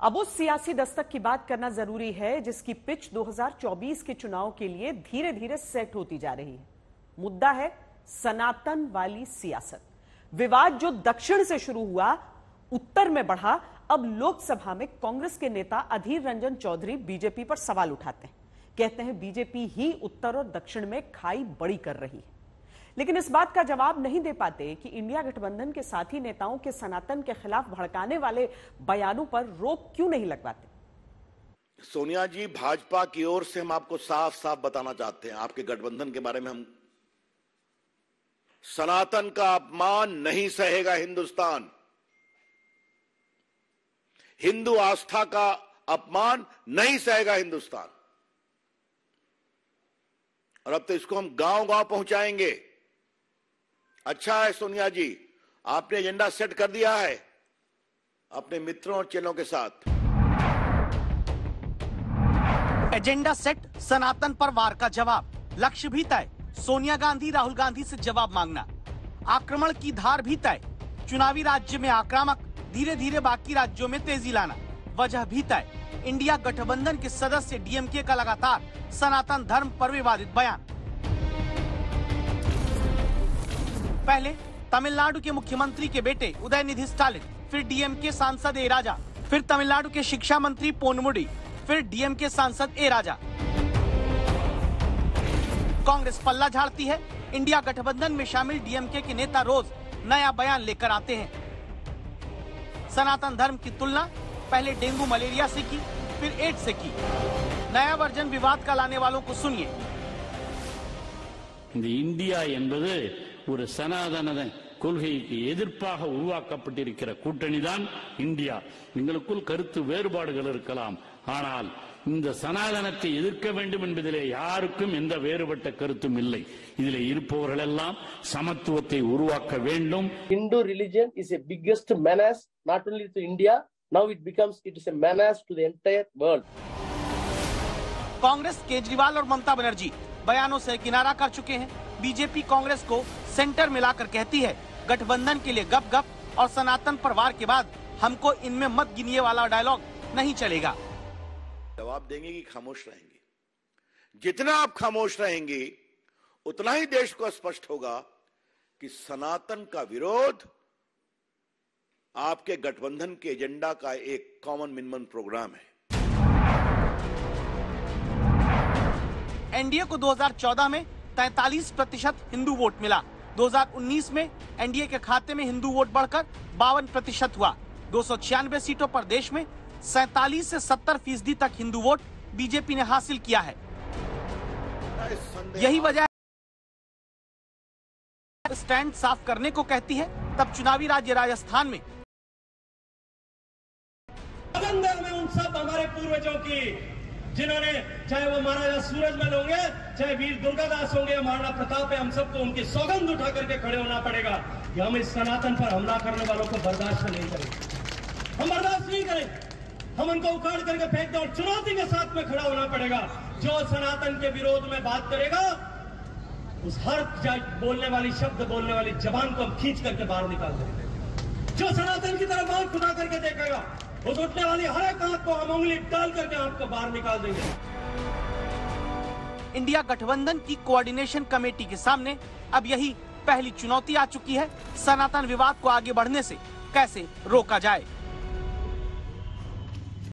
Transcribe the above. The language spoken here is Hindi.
अब उस सियासी दस्तक की बात करना ज़रूरी है, जिसकी पिच 2024 के चुनाव के लिए धीरे धीरे सेट होती जा रही है। मुद्दा है सनातन वाली सियासत। विवाद जो दक्षिण से शुरू हुआ, उत्तर में बढ़ा, अब लोकसभा में कांग्रेस के नेता अधीर रंजन चौधरी बीजेपी पर सवाल उठाते हैं। कहते हैं, बीजेपी ही उत्तर और दक्षिण में खाई बड़ी कर रही है। लेकिन इस बात का जवाब नहीं दे पाते कि इंडिया गठबंधन के साथी नेताओं के सनातन के खिलाफ भड़काने वाले बयानों पर रोक क्यों नहीं लगवाते? सोनिया जी, भाजपा की ओर से हम आपको साफ़ साफ़ बताना चाहते हैं। आपके गठबंधन के बारे में हम सनातन का अपमान नहीं सहेगा हिंदुस्तान। हिंदू आस्था का अपमान नहीं सहेगा हिंदुस्तान। और अब तो इसको हम गाँव गाँव पहुंचाएँगे। अच्छा है सोनिया जी, आपने एजेंडा सेट कर दिया है अपने मित्रों और चेलों के साथ। एजेंडा सेट, सनातन पर वार का जवाब। लक्ष्य भी तय, सोनिया गांधी, राहुल गांधी से जवाब मांगना। आक्रमण की धार भी तय, चुनावी राज्य में आक्रामक धीरे धीरे बाकी राज्यों में तेज़ी लाना। वजह भी तय, इंडिया गठबंधन के सदस्य डीएमके का लगातार सनातन धर्म पर विवादित बयान। पहले तमिलनाडु के मुख्यमंत्री के बेटे उदय निधि स्टालिन, फिर डीएम के सांसद ए राजा, फिर तमिलनाडु के शिक्षा मंत्री पोनमुडी, फिर डीएम के सांसद ए राजा। कांग्रेस पल्ला झाड़ती है। इंडिया गठबंधन में शामिल डीएमके के नेता रोज नया बयान लेकर आते हैं। सनातन धर्म की तुलना पहले डेंगू मलेरिया से की, फिर एड्स से की। नया वर्जन विवाद का लाने वालों को सुनिए। इंडिया ஒரு சனாதன கொள்கைக்கு எதிர்ப்பாக உருவாக்கப்பட்டிருக்கிற கூட்டணி தான் இந்தியா எங்களுக்குள் கருத்து வேறுபாடுகள் இருக்கலாம் ஆனால் இந்த சனாதனத்தை எதிர்க்க வேண்டும் என்பதிலே யாருக்கும் எந்த வேறுபட்ட கருத்தும் இல்லை இதில் இருப்பவர்கள் எல்லாம் சமத்துவத்தை உருவாக்க வேண்டும் Hindu religion is a biggest menace not only to India, now it becomes it is a menace to the entire world. Congress Kejriwal और ममता बनर्जी बयानों से किनारा कर चुके हैं बीजेपी कांग्रेस को सेंटर में लाकर कहती है गठबंधन के लिए गप गप और सनातन पर वार के बाद हमको इनमें मत गिनिए वाला डायलॉग नहीं चलेगा। जवाब देंगे कि खामोश रहेंगे। जितना आप खामोश रहेंगे उतना ही देश को स्पष्ट होगा कि सनातन का विरोध आपके गठबंधन के एजेंडा का एक कॉमन मिनिमम प्रोग्राम है। एनडीए को 2014 में 43 प्रतिशत हिंदू वोट मिला। 2019 में एनडीए के खाते में हिंदू वोट बढ़कर बावन प्रतिशत हुआ। दो सौ छियानवे सीटों पर देश में सैतालीस से 70 फ़ीसदी तक हिंदू वोट बीजेपी ने हासिल किया है। यही वजह स्टैंड साफ़ करने को कहती है, तब चुनावी राज्य राजस्थान में में उन सब हमारे पूर्वजों की। जिन्होंने चाहे वो महाराजा सूरजमल होंगे, चाहे वीर दुर्गादास होंगे महाराणा प्रताप है, हम सबको उनकी सौगंध उठा करके खड़े होना पड़ेगा कि हम इस सनातन पर हमला करने वालों को बर्दाश्त नहीं करेंगे हम बर्दाश्त नहीं करेंगे हम उनको उखाड़ करके फेंक दें और चुनौती के साथ में खड़ा होना पड़ेगा। जो सनातन के विरोध में बात करेगा, उस हर बोलने वाली शब्द, बोलने वाली जबान को हम खींच करके बाहर निकाल देंगे। जो सनातन की तरफ़ आँख उठा करके देखेगा उस उठने वाली हर एक आँख को हम उंगली डाल करके आपको बाहर निकाल देंगे। इंडिया गठबंधन की कोऑर्डिनेशन कमेटी के सामने अब यही पहली चुनौती आ चुकी है। सनातन विवाद को आगे बढ़ने से कैसे रोका जाए?